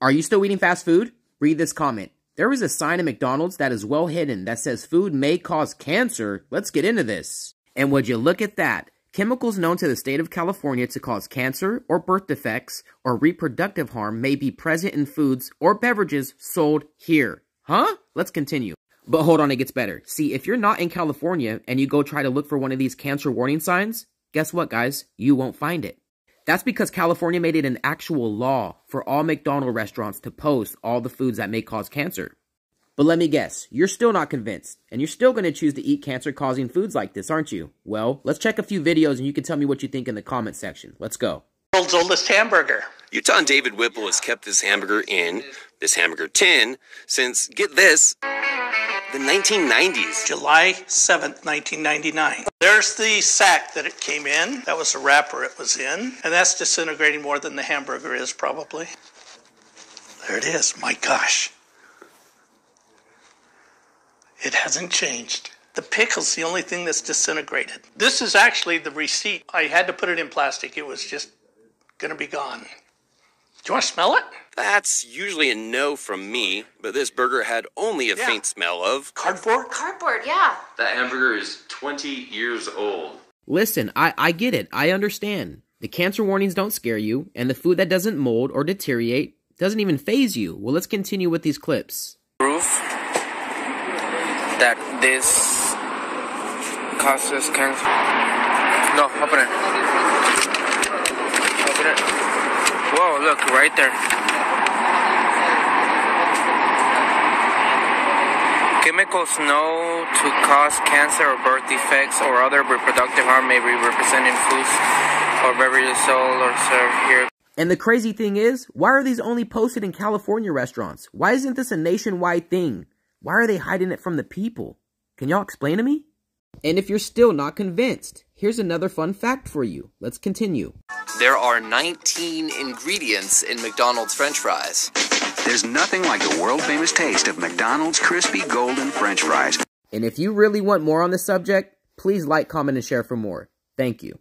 Are you still eating fast food? Read this comment. There is a sign at McDonald's that is well hidden that says food may cause cancer. Let's get into this. And would you look at that? Chemicals known to the state of California to cause cancer or birth defects or reproductive harm may be present in foods or beverages sold here. Huh? Let's continue. But hold on, it gets better. See, if you're not in California and you go try to look for one of these cancer warning signs, guess what, guys? You won't find it. That's because California made it an actual law for all McDonald's restaurants to post all the foods that may cause cancer. But let me guess, you're still not convinced, and you're still going to choose to eat cancer-causing foods like this, aren't you? Well, let's check a few videos and you can tell me what you think in the comment section. Let's go. World's oldest hamburger. Utah David Whipple has kept this hamburger in this hamburger tin since, get this, the 1990s. July 7th, 1999. There's the sack that it came in. That was the wrapper it was in. And that's disintegrating more than the hamburger is, probably. There it is. My gosh. It hasn't changed. The pickle's the only thing that's disintegrated. This is actually the receipt. I had to put it in plastic. It was just going to be gone. Do you want to smell it? That's usually a no from me, but this burger had only a Yeah. faint smell of Cardboard? Cardboard, yeah. That hamburger is 20 years old. Listen, I, I get it. I understand. The cancer warnings don't scare you, and the food that doesn't mold or deteriorate doesn't even faze you. Well, let's continue with these clips. proof that this causes cancer. No, open it. Open it. Whoa, look, right there. Chemicals known to cause cancer or birth defects or other reproductive harm may be represented in foods or beverages sold or served here. And the crazy thing is, why are these only posted in California restaurants? Why isn't this a nationwide thing? Why are they hiding it from the people? Can y'all explain to me? And if you're still not convinced, here's another fun fact for you. Let's continue. There are 19 ingredients in McDonald's french fries. There's nothing like the world famous taste of McDonald's crispy golden french fries. And if you really want more on this subject, please like, comment, and share for more. Thank you.